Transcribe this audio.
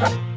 you.